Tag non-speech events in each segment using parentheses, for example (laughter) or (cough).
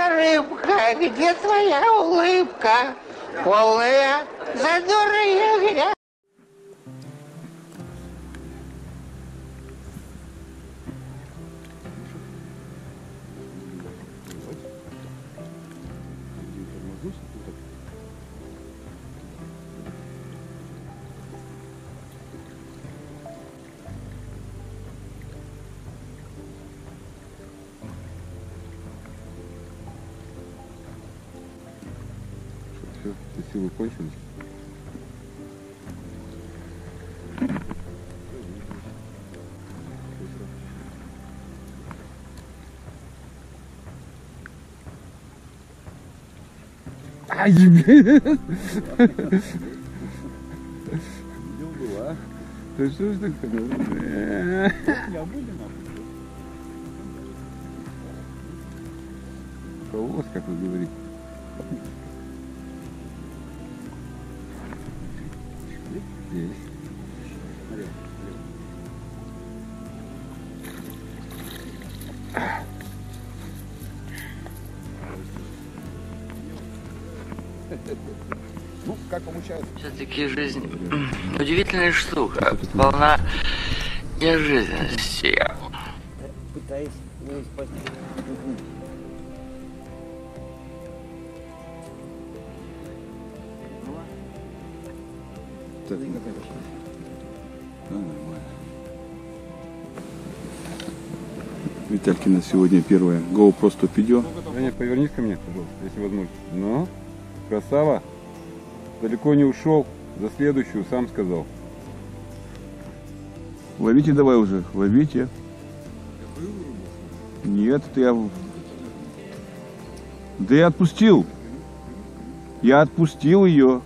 Рыбка, рыбка, где твоя улыбка? Полная задорная Все, Блин! Да что ж такое? Колос, как вы говорите. Есть. Все-таки жизнь удивительная штука, полна неожиданностей. Спасти. Так, ну, да, нормально. Виталькина сегодня первая GoPro 100 видео. Женя, повернись ко мне, пожалуйста, если возможно. Ну, красава. Далеко не ушел. За следующую сам сказал. Ловите давай уже, ловите. Нет, это я... Да я отпустил. Я отпустил ее.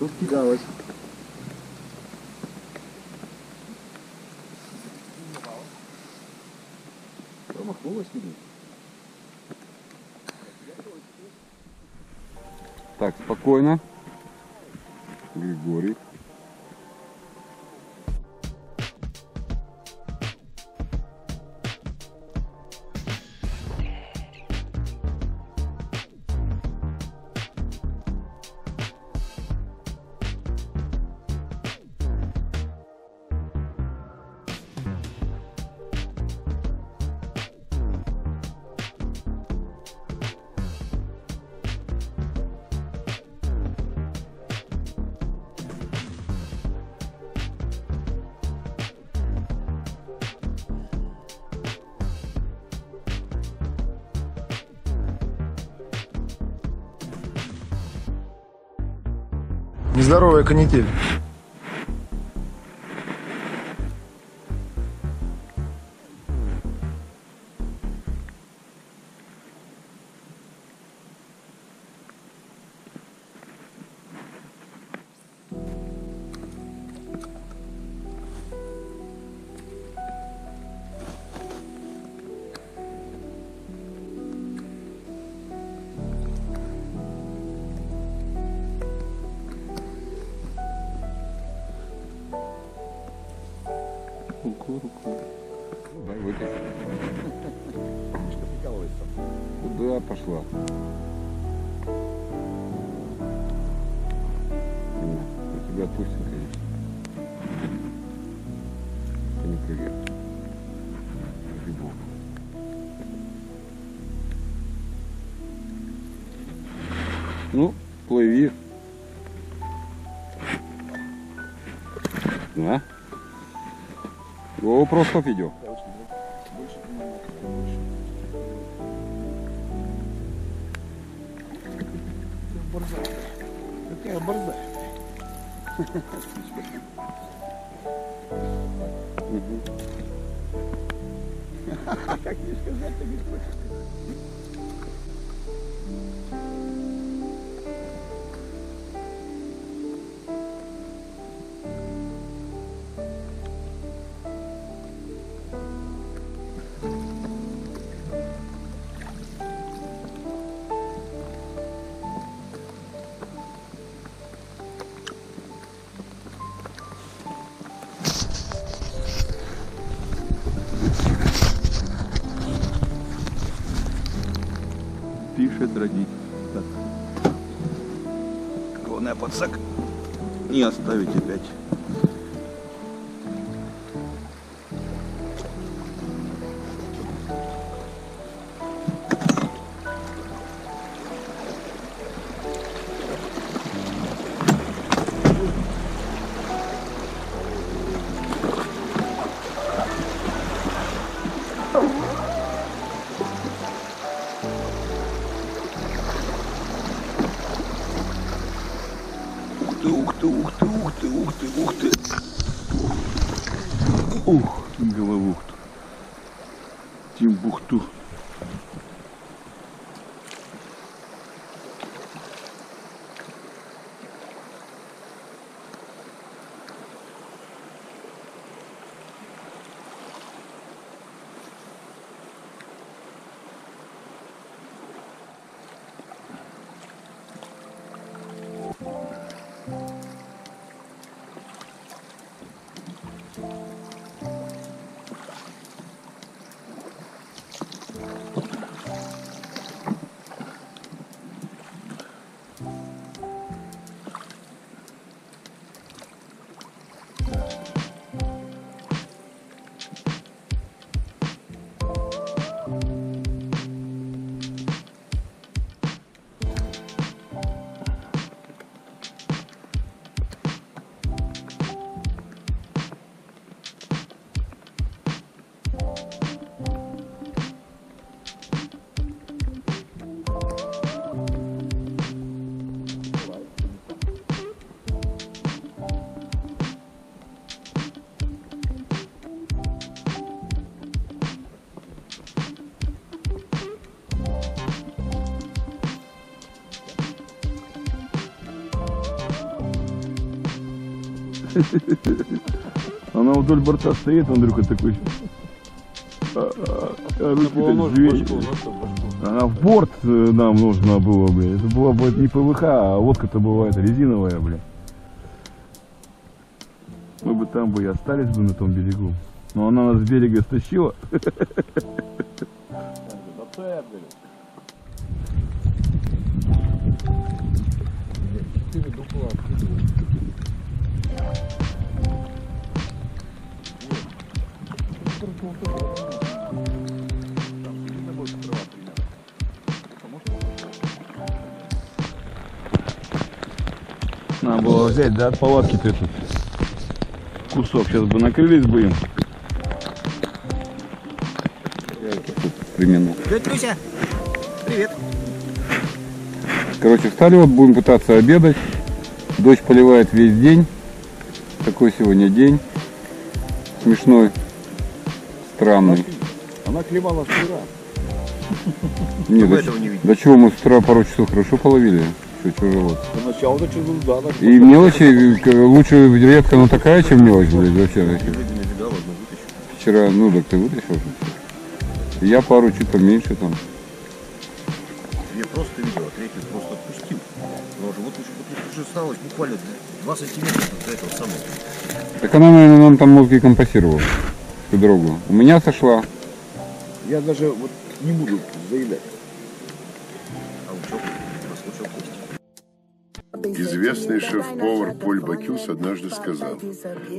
Тут кидалось. Промахнулась или? Так, спокойно. Григорий. Нездоровая канитель. Куда пошла? Мы тебя отпустим, конечно. Это не привет. Грибок. Ну, плыви. Его просто видео. Не (laughs) Она вдоль борта стоит, Андрюха такой. А, а, а звенят. Она в борт э, нам нужно было, бля. Это была бы не ПВХ, а водка-то бывает резиновая, бля. Мы бы там бы и остались бы на том берегу. Но она нас с берега стащила. (laughs) взять, да, от палатки-то этот кусок. Сейчас бы накрылись бы им. Примерно. Тетя привет. Короче, встали вот, будем пытаться обедать. Дождь поливает весь день. Такой сегодня день. Смешной. Странный. Она клевала с утра. Не, Вы до, не до чего мы с утра пару часов хорошо половили. Что тяжело. Поначалу-то что да, так. И мелочи э, лучше редко, но такая, чем мелочь, блядь, вообще. Вчера, ну так ты вытащил же. Я пару чуть поменьше там. Две просто видел, а третью просто отпустил. Но уже вот уже, осталось буквально 2 сантиметра до этого самого. Так она, наверное, нам там мозги компасировала всю дорогу. У меня сошла. Я даже вот не буду заедать. Известный шеф-повар Поль Бакюс однажды сказал,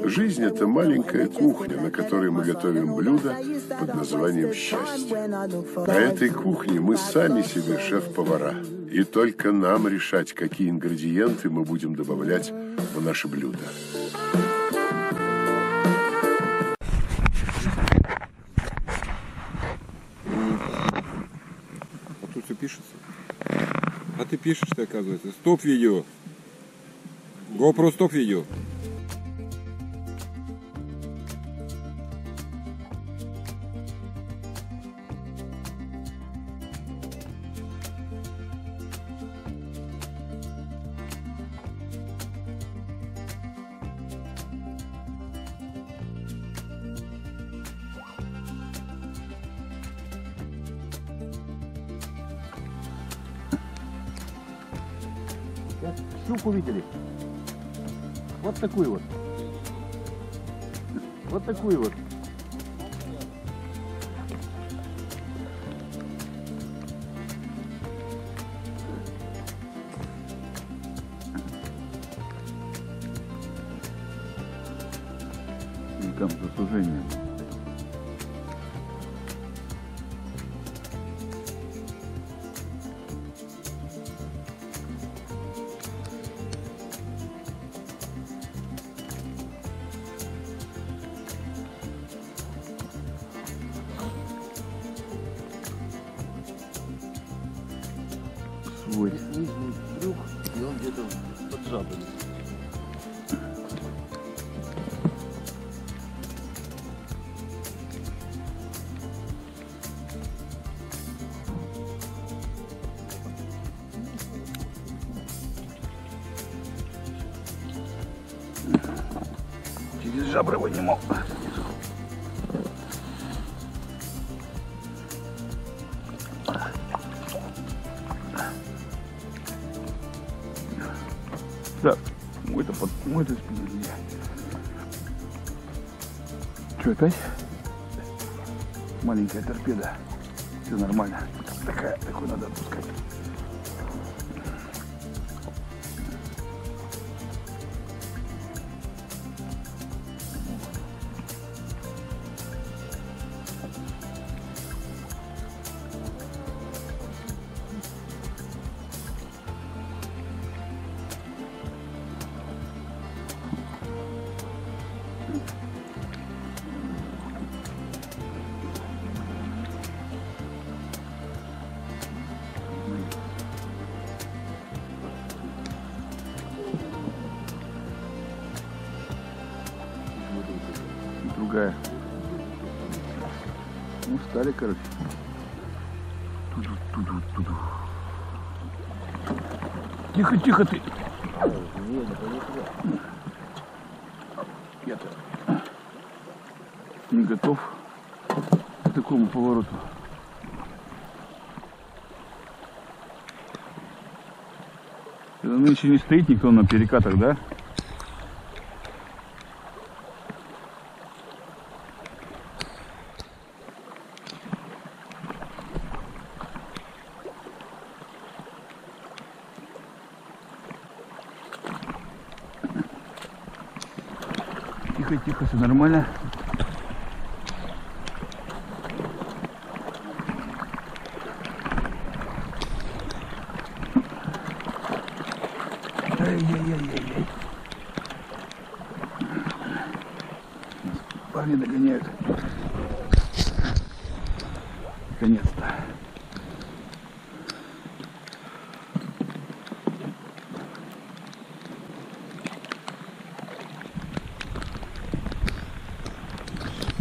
«Жизнь – это маленькая кухня, на которой мы готовим блюда под названием «счастье». На этой кухне мы сами себе шеф-повара, и только нам решать, какие ингредиенты мы будем добавлять в наши блюда. А тут все пишется. А ты пишешь, ты, оказывается. Стоп видео. GoPro стоп видео. Щуку видели? Такую вот. Вот такую вот. Жабры вынимал. Так, мой-то под мой-то нельзя. Что, опять? Маленькая торпеда. Все нормально. Стали, короче. Туду, туду, туду. Тихо, тихо ты. Я-то не готов к такому повороту. Нынче не стоит никто на перекатах, да? Тихо, тихо, все нормально.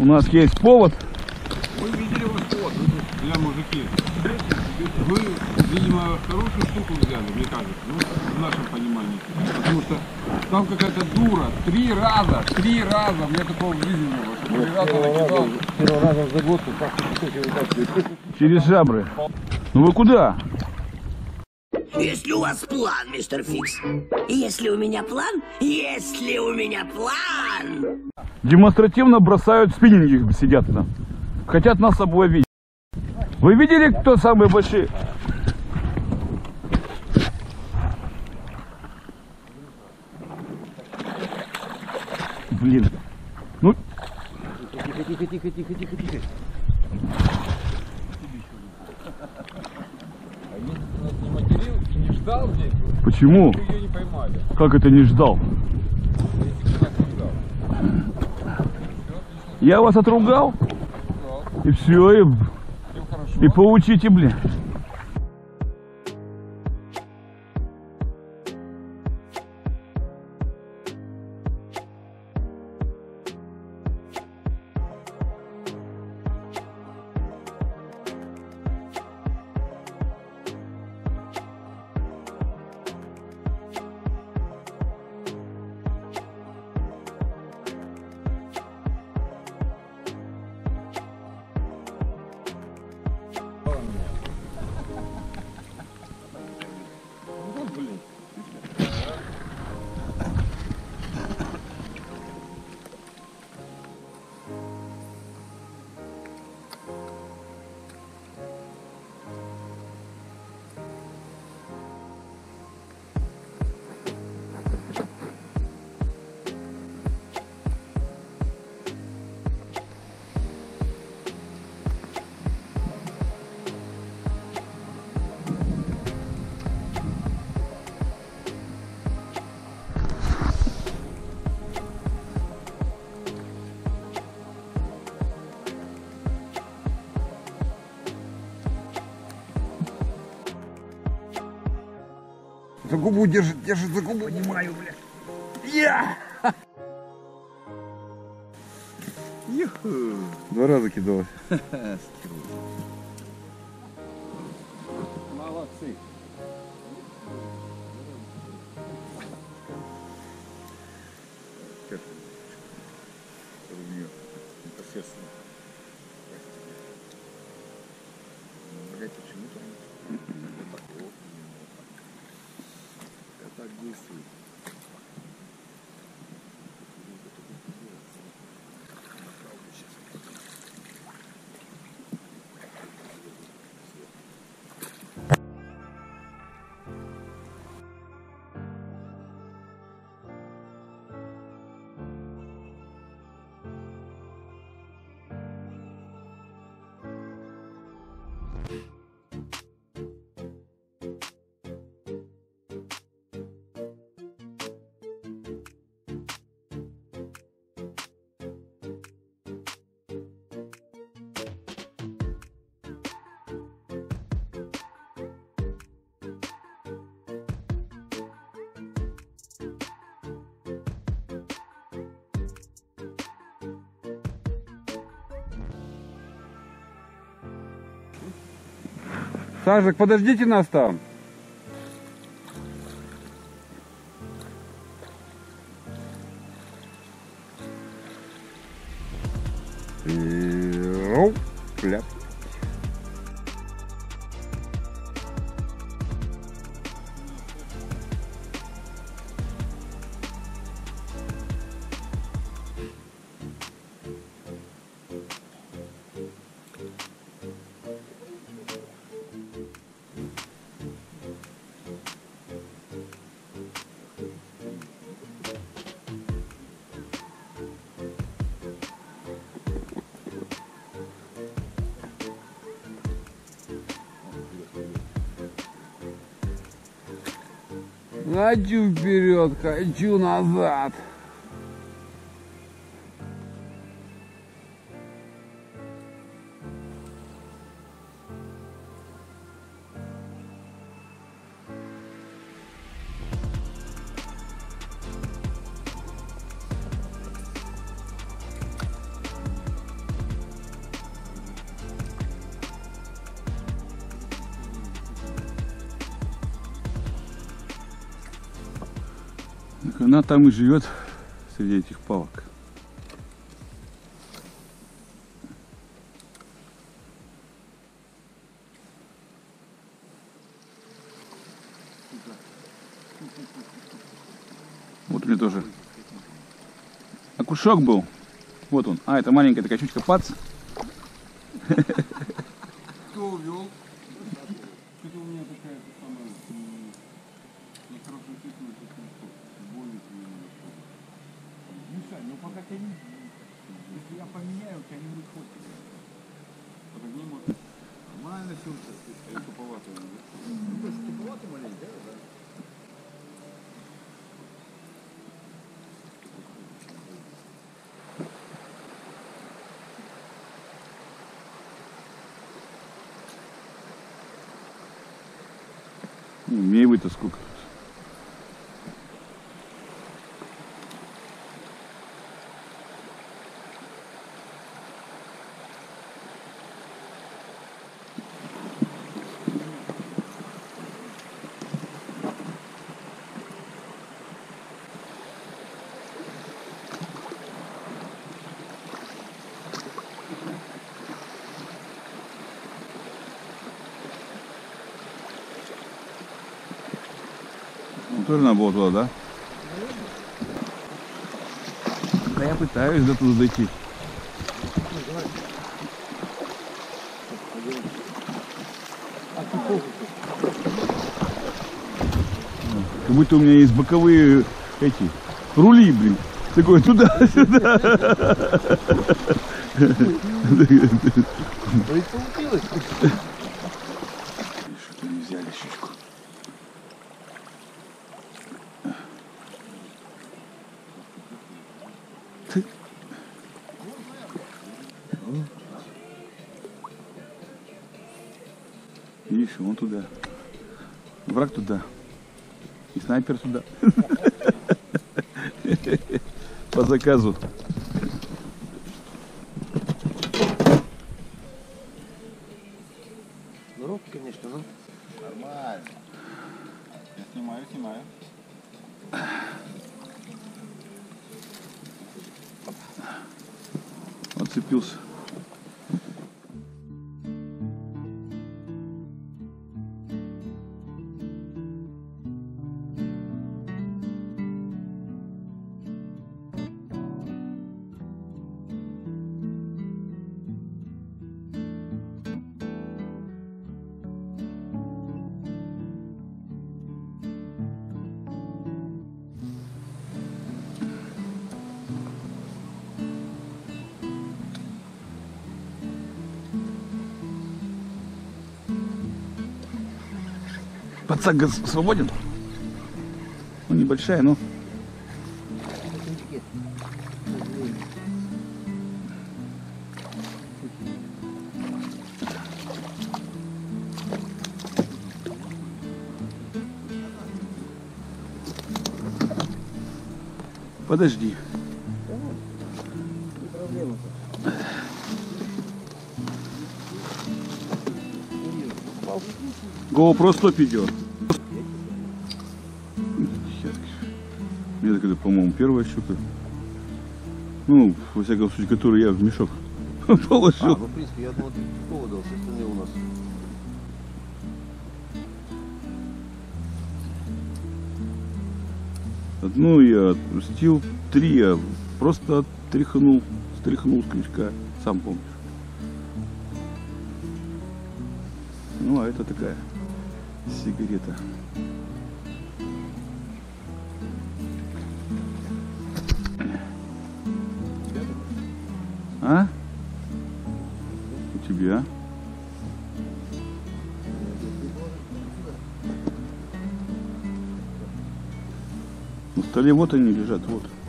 У нас есть повод. Вы видели ваш ход, бля, мужики. Вы, видимо, хорошую штуку взяли, мне кажется, ну, в нашем понимании. Потому что там какая-то дура, три раза, три раза, у меня такого в жизни не было, три раза накидал. Первый раз за год. Через жабры. Ну вы куда? Если у вас план, мистер Фикс. Если у меня план, если у меня план. Демонстративно бросают спиннинги, сидят там. Хотят нас обловить. Вы видели, кто самые большие? Блин. Ну, Тихо, тихо, тихо, тихо, тихо, тихо. Не материл и не ждал здесь, почему? не. Как это не ждал? Я вас отругал? И все, и, и поучите, блин. Губу держит, держит за губу, не мою, бля. Я! Юху. Два раза кидалось. (laughs) Молодцы. Непосредственно. Сажик, подождите нас там. И... оу, Кляп. Хочу вперед, хочу назад. Она там и живет среди этих палок. Вот меня тоже окушок был. Вот он. А, это маленькая такая щучка пац. Кто увел? Что-то у меня такая -то самая м, нехорошая чувство, что больно Миша, ну пока тебя не... Если я поменяю, у тебя не выходит. Подогни, может. Нормально все, или туповато. Ну, туповато маленько, да? Ну, Мейвы-то сколько тут. Ну, тоже туда, да? Да я пытаюсь до туда дойти. Как будто у меня есть боковые эти рули, блин. Такой туда-сюда. Что-то снайпер сюда. (laughs) По заказу. Подсага с- свободен? Ну, небольшая, но... Подожди. GoPro 100 идет. Это, по-моему, первая щука. Ну, во всяком случае, которую я в мешок (laughs) А, положил. ну, в принципе, я одного такого дал, все остальные у нас. Одну я отпустил, три я просто отряхнул, стряхнул с крючка, сам помнишь. Ну, а это такая сигарета. А? У тебя? На столе вот они лежат, вот.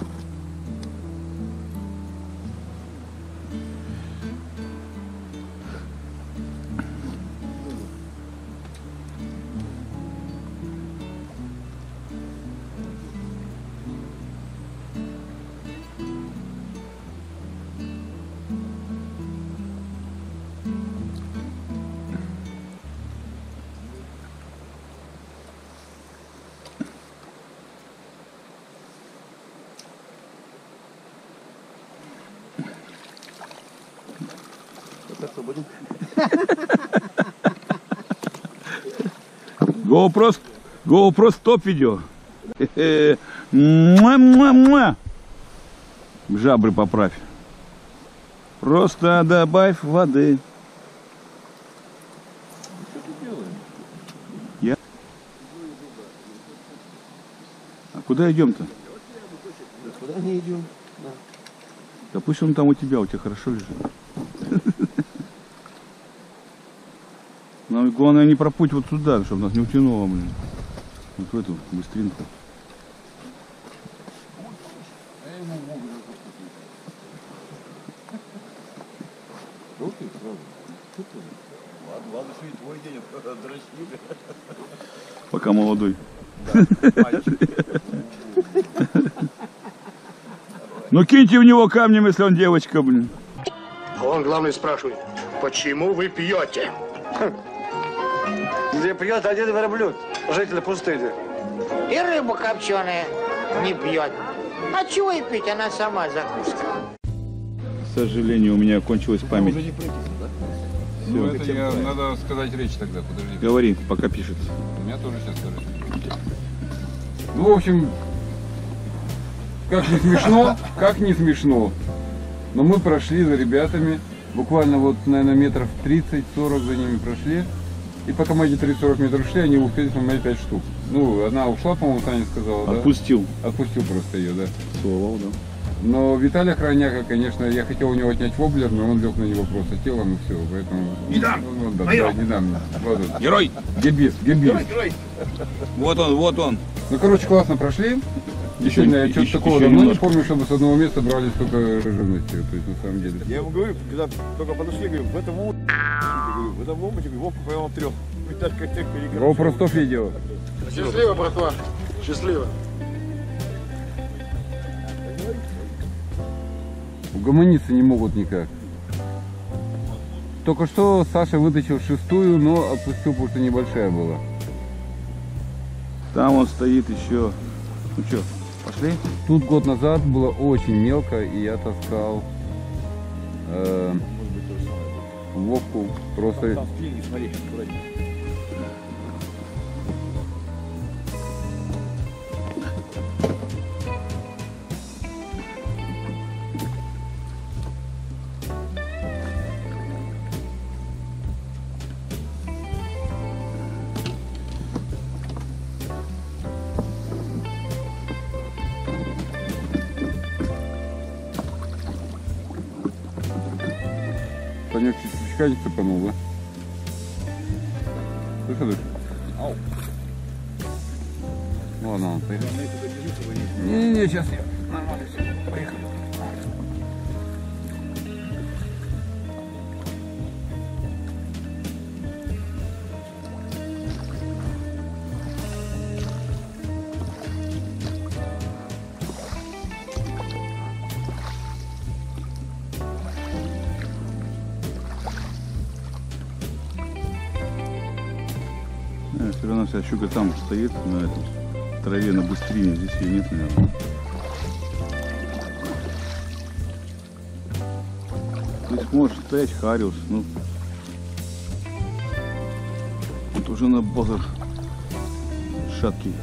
GoPro, GoPro стоп видео. Муа-муа-муа. Жабры поправь. Просто добавь воды. Я? А куда идем-то? Да Куда не идем? Да пусть он там у тебя, у тебя хорошо лежит. (laughs) Главное не пропуть вот сюда, чтобы нас не утянуло, блин. Вот в эту быстринку. Пока молодой. Ну киньте в него камнем, если он девочка, блин. Он, главный, спрашивает, почему вы пьете? Где пьет один верблюд, житель пустыни. И рыбу копченая не пьет. А чего и пить, она сама закуска. К сожалению, у меня кончилась память. Ну, Всё. это я, надо сказать речь тогда, подожди. Говори, пока пишется. У меня тоже сейчас скажу. Ну, в общем, как не смешно, как не смешно. Но мы прошли за ребятами, буквально вот, наверное, метров 30-40 за ними прошли. И пока мы эти 30-40 метров шли, они успели сломать 5 штук. Ну, она ушла, по-моему, Таня сказала, да? Отпустил. Отпустил просто ее, да. Целовал, да. Но Виталий Хроняка, конечно, я хотел у него отнять воблер, но он лег на него просто телом и все, поэтому... Не дам! Ну, вот, да, да, не дам. Вот он. Герой! Гебис, гебис. Вот он, вот он. Ну, короче, классно прошли. Еще- я что-то еще- такого еще давно не немножко. помню, чтобы с одного места брали столько живности, то есть на самом деле. Я ему говорю, когда только подошли, говорю, в этом омуте, говорю, в этом говорю, Вовка прямо трет. GoPro 100 видео. Счастливо, братва. Счастливо. Угомониться не могут никак. Только что Саша вытащил шестую, но отпустил, потому что небольшая была. Там он стоит еще. Ну что, пошли? Тут год назад было очень мелко, и я таскал э, Вовку просто... Чуть сучка не цепанул, да? Вся щука там стоит, на этом траве на быстрине. Здесь ее нет, наверное. Здесь может стоять хариус, ну. Вот уже на базар шаткий.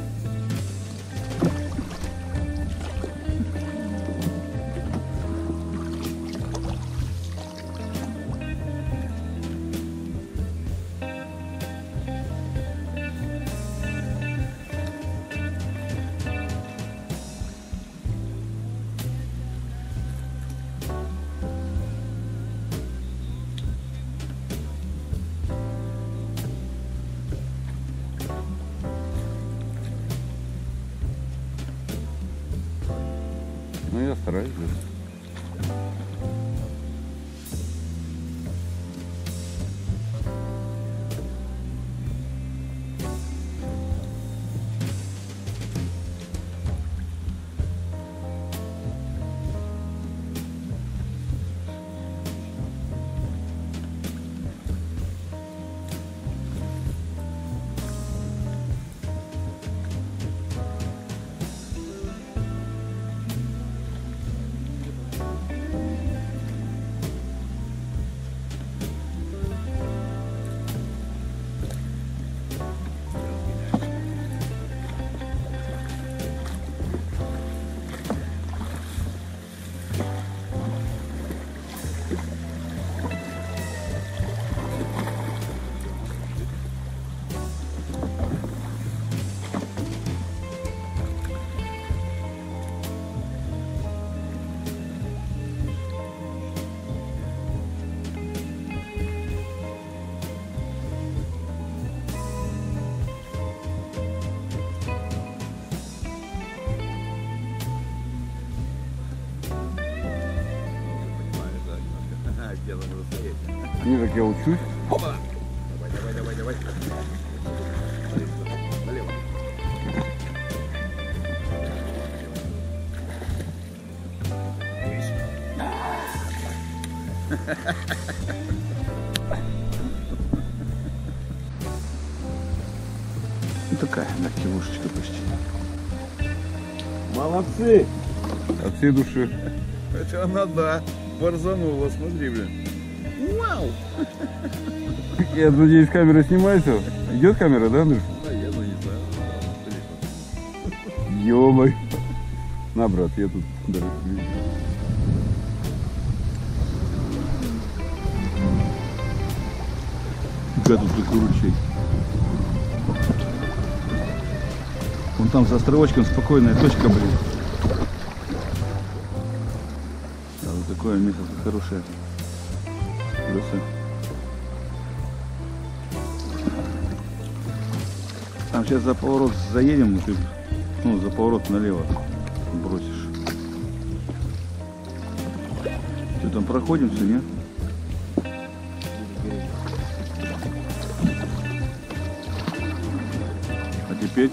Не, так я учусь. Давай, давай, давай, давай. Налево. Ну, такая, да, килушечка почти. Молодцы! От всей души. Хотя она, да, борзанула, смотри, блин. Вау! Я надеюсь, камера снимается. Идет камера, да, Андрюш? Да, я ну, не знаю. Ё-моё. На, брат, я тут даже. Какая тут такой ручей. Вон там за островочком спокойная точка, блин. Да, вот такое место хорошее. Плюсы. Там сейчас за поворот заедем, ты, ну, за поворот налево бросишь. Что там проходим все, нет? А теперь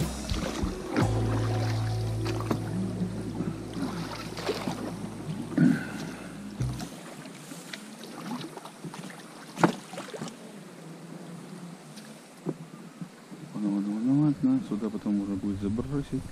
Ладно, ладно, ладно, ладно. Сюда потом можно будет забросить.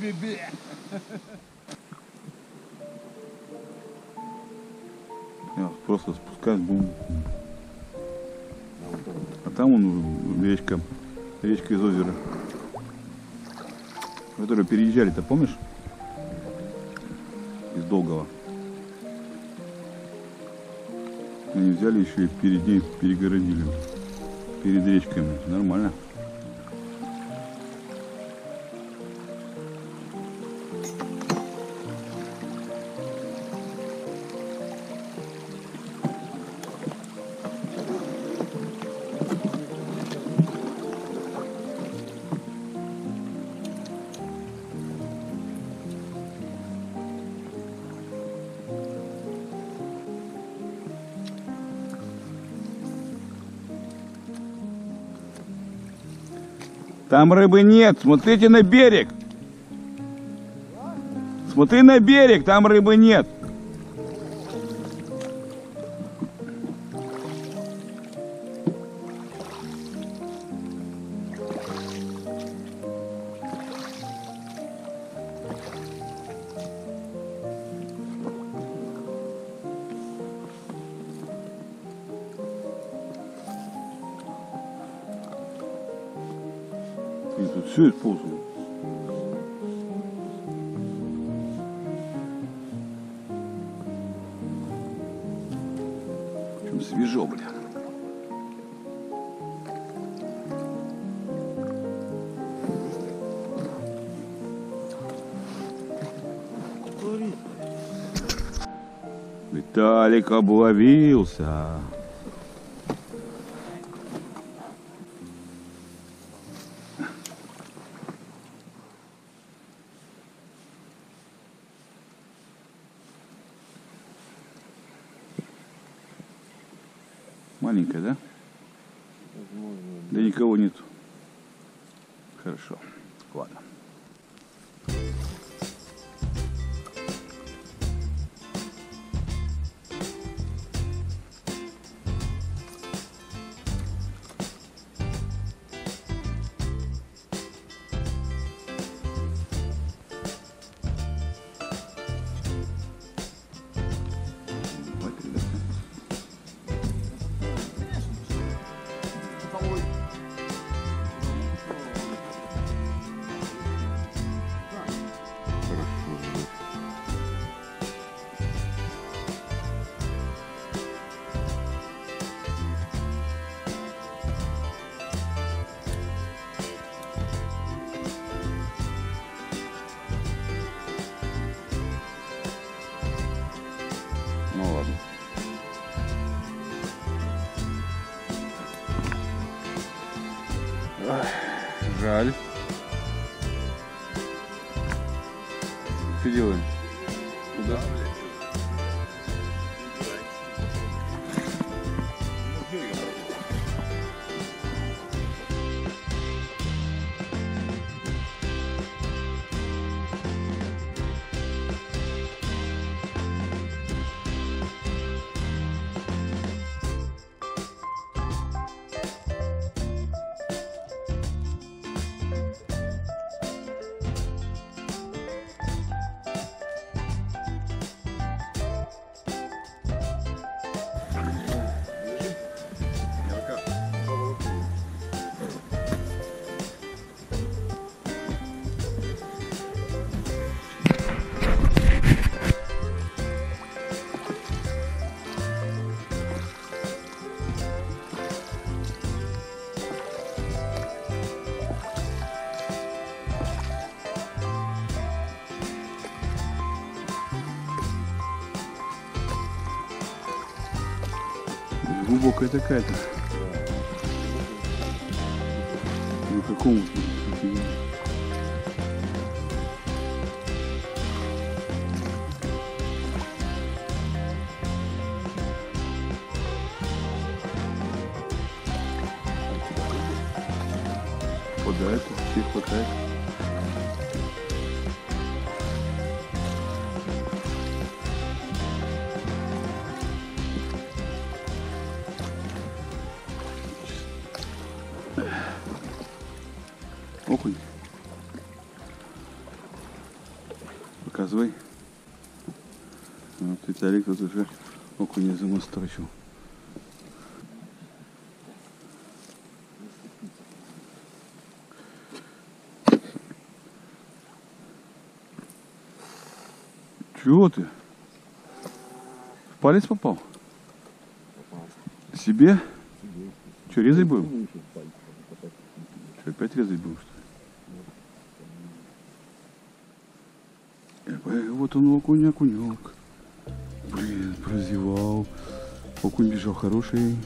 Бе-бе-бе. Я просто спускаюсь, бум. А там он речка, речка из озера. Которые переезжали-то, помнишь? Из Долгого. Они взяли еще и перед ней перегородили. Перед речками. Нормально. Там рыбы нет, смотрите на берег. Смотри на берег, там рыбы нет. Виталик обловился. Маленькая, да? Жаль. Что делаем? Куда? Глубокая такая-то. На каком вот, Хватает, всех хватает. Вот Виталик тут уже окуня замострочил. Чего ты? В палец попал? Себе? Что, резать будем? Что, опять резать будем, что ли? Э, Вот он окунь, окунек. Окунь бежал хороший.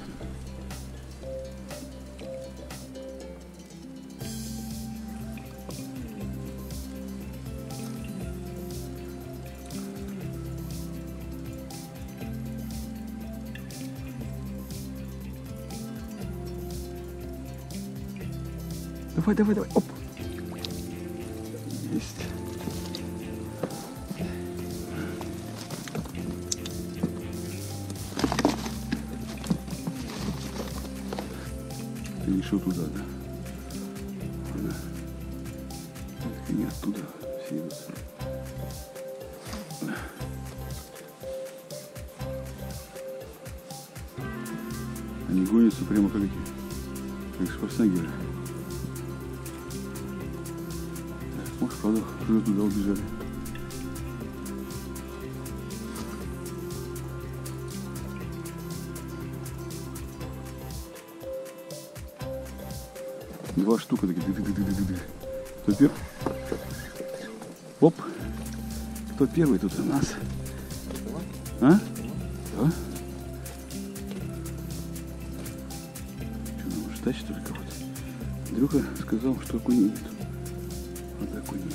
Давай, давай, давай. Оп. Есть. Решил туда, да? Ладно. И не оттуда все идут. Они гонятся прямо как эти, как шварценеггеры. Может, правда, уже туда убежали. Два штука такие. Кто первый? Оп. Кто первый тут у нас? А? Да? Что, нам ждать что ли кого-то? Андрюха сказал, что окуней нет. Вот окуней.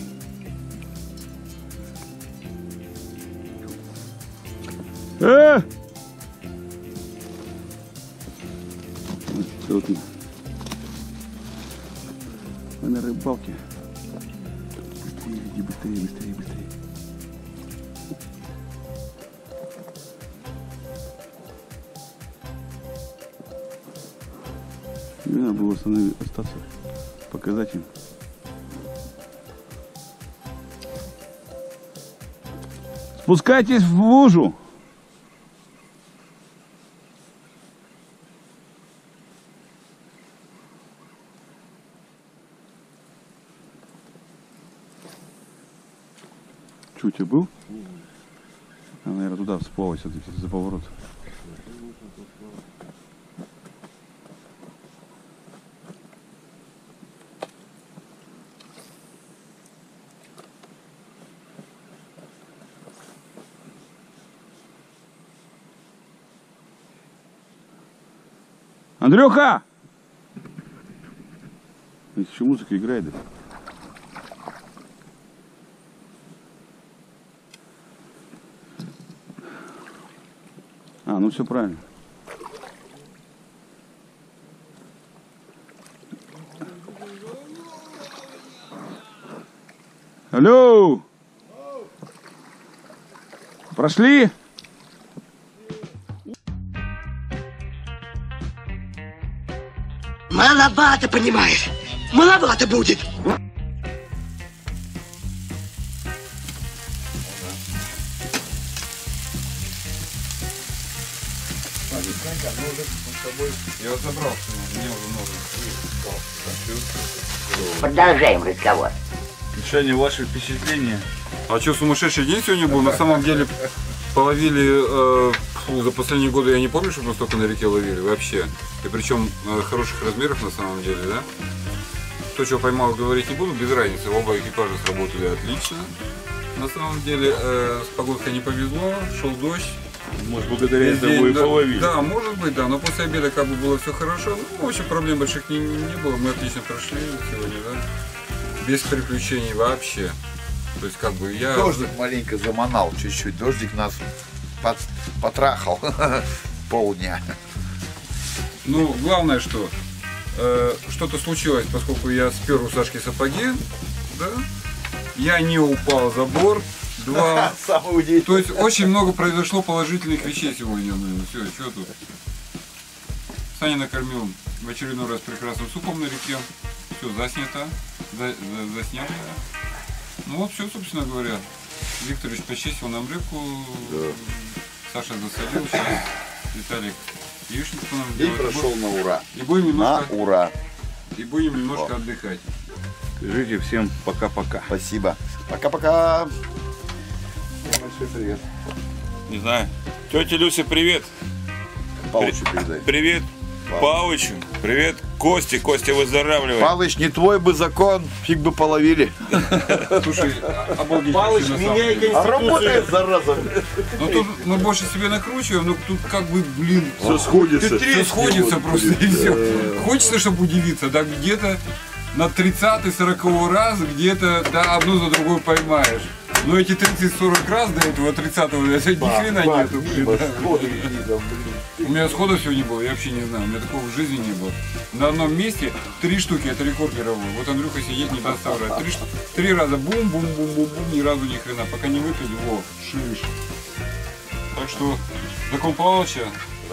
Быстрее, быстрее, быстрее. Мне надо было остаться, показать им. Спускайтесь в лужу. Тебя был? А, наверное, туда всплывать все-таки за поворот. Андрюха! Еще музыка играет. да? Ну все правильно. Алло! Прошли? Маловато, понимаешь? Маловато будет. Я вот забрал, мне уже нужно. Продолжаем разговор. Мишаня, ваши впечатления? А что, сумасшедший день сегодня был? На самом деле половили, э, фу, за последние годы я не помню, чтобы мы столько на реке ловили вообще. И причем э, хороших размеров на самом деле, да? Кто что поймал, говорить не буду, без разницы. Оба экипажа сработали отлично. На самом деле э, с погодкой не повезло, шел дождь. Может, благодаря Весь этому день, и да, половили. Да, может быть, да. Но после обеда как бы было все хорошо. Ну, в общем, проблем больших не, не было. Мы отлично прошли сегодня, да. Без приключений вообще. То есть как бы я... Дождик маленько заманал чуть-чуть. Дождик нас под- потрахал (laughs) полдня. Ну, главное, что э, что-то случилось, поскольку я спер у Сашки сапоги, да, я не упал за борт, два. (laughs) Самое удивительное. То есть очень много произошло положительных вещей сегодня. Ну, все, что тут? Саня накормил в очередной раз прекрасным супом на реке. Все заснято, за- за- заснято. Ну вот все, собственно говоря. Викторович почистил нам рыбку. Саша засолил сейчас. Виталик яичницу нам День сделает. прошел на ура. И будем немножко, На ура. и будем немножко отдыхать. Скажите всем пока-пока. Спасибо. Пока-пока. Большой привет. Не знаю. Тетя Люся, привет. Палычу передай. Привет. Палычу. Привет. Кости. Костя, выздоравливай. Палыч, не твой бы закон, фиг бы половили. (laughs) Слушай, обалдеть. Палыч, А работает, зараза. Ну тут мы больше себе накручиваем, но тут как бы, блин, Все сходится. все сходится просто и все. Хочется, чтобы удивиться, да, где-то на 30-40 раз где-то, да, одну за другой поймаешь. Но эти 30-40 раз до этого 30-го, я сегодня ни хрена нету, блин. да. У меня схода сегодня не было, я вообще не знаю, у меня такого в жизни не было. На одном месте три штуки, это рекорд мировой. Вот Андрюха сидеть не даст соврать. Три, шту- три раза бум-бум-бум-бум-бум, ни разу ни хрена, пока не выпили, во, шиш. Так что закон Павловича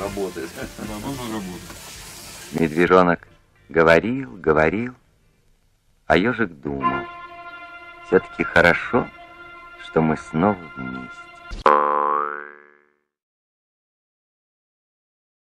Работает. да, должен работать. Медвежонок говорил, говорил, а ежик думал. Все-таки хорошо, что мы снова вместе.